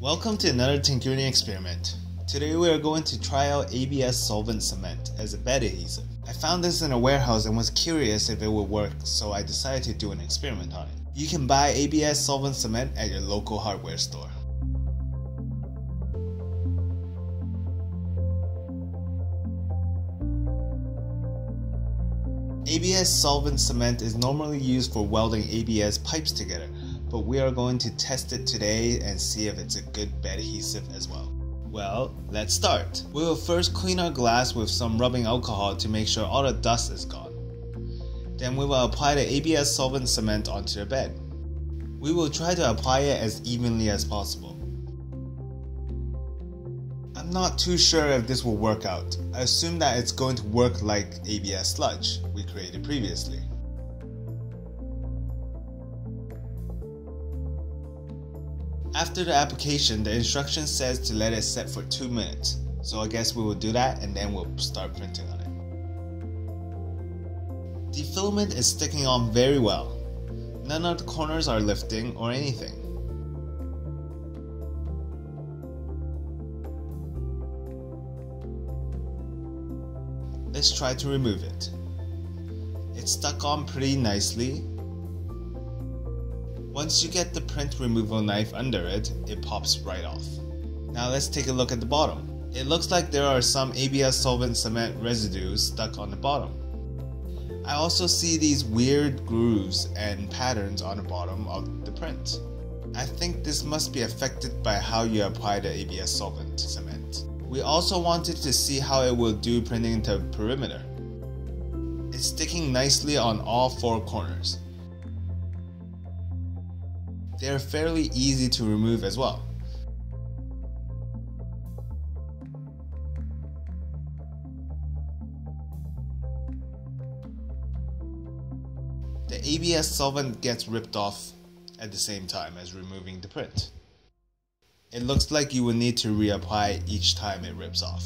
Welcome to another Tinkerine experiment. Today we are going to try out ABS solvent cement as a bed adhesive. I found this in a warehouse and was curious if it would work so I decided to do an experiment on it. You can buy ABS solvent cement at your local hardware store. ABS solvent cement is normally used for welding ABS pipes together, but we are going to test it today and see if it's a good bed adhesive as well. Well, let's start. We will first clean our glass with some rubbing alcohol to make sure all the dust is gone. Then we will apply the ABS solvent cement onto the bed. We will try to apply it as evenly as possible. I'm not too sure if this will work out. I assume that it's going to work like ABS sludge we created previously. After the application, the instruction says to let it set for 2 minutes. So I guess we will do that and then we'll start printing on it. The filament is sticking on very well. None of the corners are lifting or anything. Let's try to remove it. It's stuck on pretty nicely. Once you get the print removal knife under it, it pops right off. Now let's take a look at the bottom. It looks like there are some ABS solvent cement residues stuck on the bottom. I also see these weird grooves and patterns on the bottom of the print. I think this must be affected by how you apply the ABS solvent cement. We also wanted to see how it will do printing the perimeter. It's sticking nicely on all four corners. They are fairly easy to remove as well. The ABS solvent gets ripped off at the same time as removing the print. It looks like you will need to reapply each time it rips off.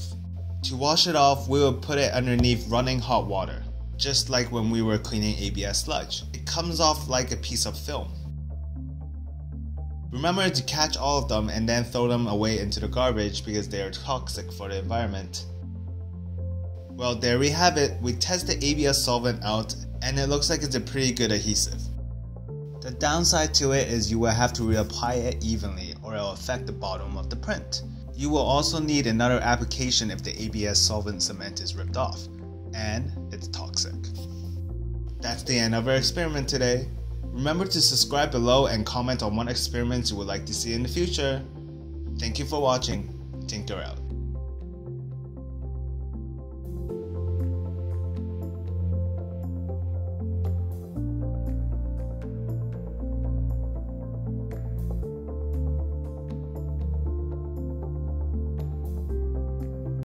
To wash it off, we will put it underneath running hot water, just like when we were cleaning ABS sludge. It comes off like a piece of film. Remember to catch all of them and then throw them away into the garbage because they are toxic for the environment. Well, there we have it. We test the ABS solvent out and it looks like it's a pretty good adhesive. The downside to it is you will have to reapply it evenly or it will affect the bottom of the print. You will also need another application if the ABS solvent cement is ripped off, and it's toxic. That's the end of our experiment today. Remember to subscribe below and comment on what experiments you would like to see in the future. Thank you for watching. Tinker out.